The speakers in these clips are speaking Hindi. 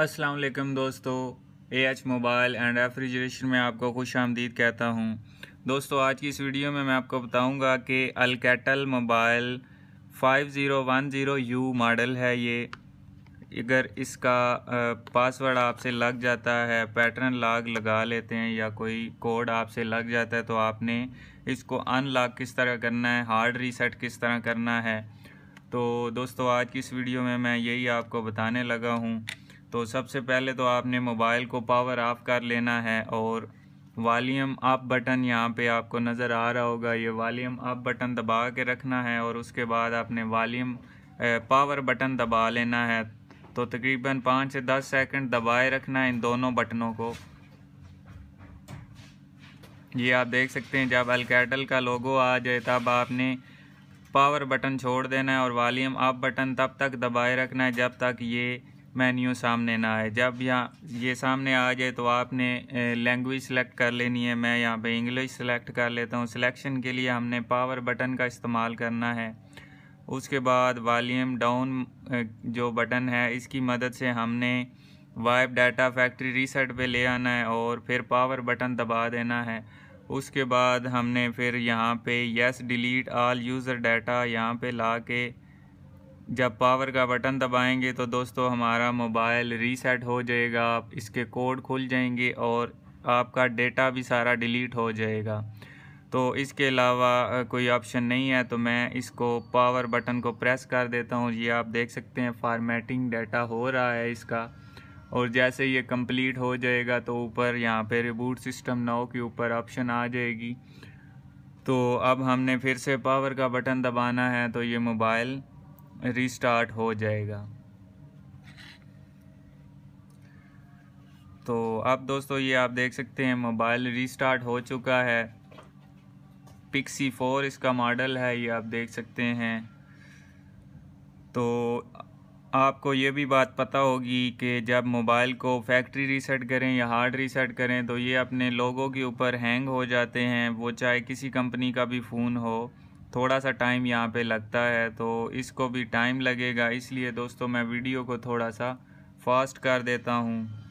अस्सलाम वालेकुम दोस्तों A H mobile and refrigeration में आपको खुश आमदीद कहता हूँ। दोस्तों, आज की इस वीडियो में मैं आपको बताऊँगा कि अलकैटल मोबाइल 5010 यू मॉडल है ये। अगर इसका पासवर्ड आपसे लग जाता है पैटर्न लॉक लगा लेते हैं या कोई कोड आपसे लग जाता है तो आपने इसको अनलॉक किस तरह करना है हार्ड रीसेट किस तरह करना है। तो दोस्तों, आज की इस वीडियो में मैं यही आपको बताने लगा हूँ। तो सबसे पहले तो आपने मोबाइल को पावर ऑफ़ कर लेना है और वॉल्यूम अप बटन यहाँ पे आपको नज़र आ रहा होगा। ये वॉल्यूम अप बटन दबा के रखना है और उसके बाद आपने वॉल्यूम पावर बटन दबा लेना है। तो तकरीबन पाँच से दस सेकंड दबाए रखना है इन दोनों बटनों को। ये आप देख सकते हैं, जब अलकैटल का लोगो आ जाए, तब आपने पावर बटन छोड़ देना है और वॉल्यूम अप बटन तब तक दबाए रखना है जब तक ये मेन्यू सामने ना आए। जब यहाँ ये सामने आ जाए तो आपने लैंग्वेज सेलेक्ट कर लेनी है। मैं यहाँ पे इंग्लिश सेलेक्ट कर लेता हूँ। सिलेक्शन के लिए हमने पावर बटन का इस्तेमाल करना है। उसके बाद वॉल्यूम डाउन जो बटन है, इसकी मदद से हमने वाइप डाटा फैक्ट्री रीसेट पे ले आना है और फिर पावर बटन दबा देना है। उसके बाद हमने फिर यहाँ पे yes delete all user data यहाँ पे ला के जब पावर का बटन दबाएँगे तो दोस्तों हमारा मोबाइल रीसेट हो जाएगा, इसके कोड खुल जाएँगे और आपका डेटा भी सारा डिलीट हो जाएगा। तो इसके अलावा कोई ऑप्शन नहीं है तो मैं इसको पावर बटन को प्रेस कर देता हूँ। ये आप देख सकते हैं फार्मेटिंग डाटा हो रहा है इसका। और जैसे ये कंप्लीट हो जाएगा तो ऊपर यहाँ पे रिबूट सिस्टम नाउ के ऊपर ऑप्शन आ जाएगी। तो अब हमने फिर से पावर का बटन दबाना है तो ये मोबाइल रीस्टार्ट हो जाएगा। तो अब दोस्तों ये आप देख सकते हैं मोबाइल रीस्टार्ट हो चुका है। पिक्सी फोर इसका मॉडल है, ये आप देख सकते हैं। तो आपको ये भी बात पता होगी कि जब मोबाइल को फैक्ट्री रीसेट करें या हार्ड रीसेट करें तो ये अपने लोगों के ऊपर हैंग हो जाते हैं, वो चाहे किसी कंपनी का भी फ़ोन हो। थोड़ा सा टाइम यहाँ पे लगता है तो इसको भी टाइम लगेगा, इसलिए दोस्तों मैं वीडियो को थोड़ा सा फास्ट कर देता हूँ।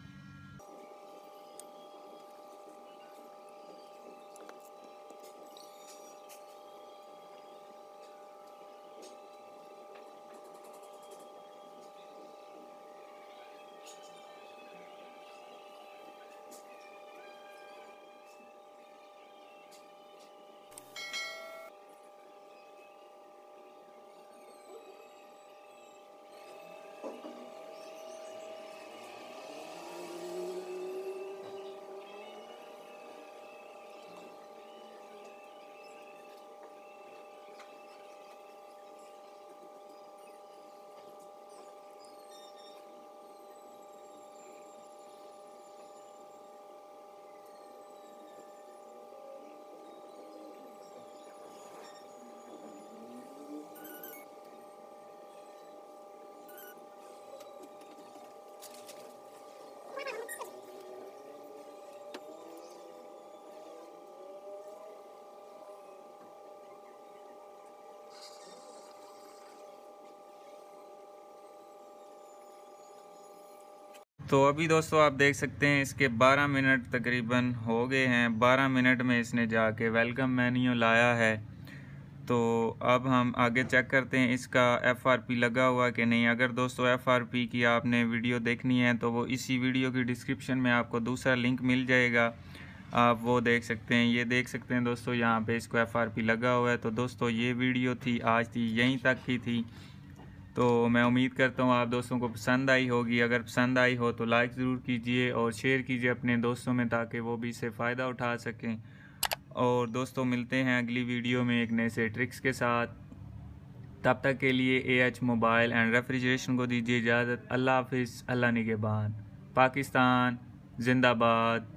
तो अभी दोस्तों आप देख सकते हैं इसके 12 मिनट तकरीबन हो गए हैं। 12 मिनट में इसने जाके वेलकम मेन्यू लाया है। तो अब हम आगे चेक करते हैं इसका एफआरपी लगा हुआ कि नहीं। अगर दोस्तों एफआरपी की आपने वीडियो देखनी है तो वो इसी वीडियो की डिस्क्रिप्शन में आपको दूसरा लिंक मिल जाएगा। आप वो देख सकते हैं। ये देख सकते हैं दोस्तों, यहाँ पे इसको एफआरपी लगा हुआ है। तो दोस्तों, ये वीडियो थी, आज थी, यहीं तक की थी। तो मैं उम्मीद करता हूँ आप दोस्तों को पसंद आई होगी। अगर पसंद आई हो तो लाइक ज़रूर कीजिए और शेयर कीजिए अपने दोस्तों में ताकि वो भी इससे फ़ायदा उठा सकें। और दोस्तों, मिलते हैं अगली वीडियो में एक नए से ट्रिक्स के साथ। तब तक के लिए A H mobile and refrigeration को दीजिए इजाज़त। अल्लाह हाफिज़। अल्लाह निगेबान। पाकिस्तान, जिंदाबाद।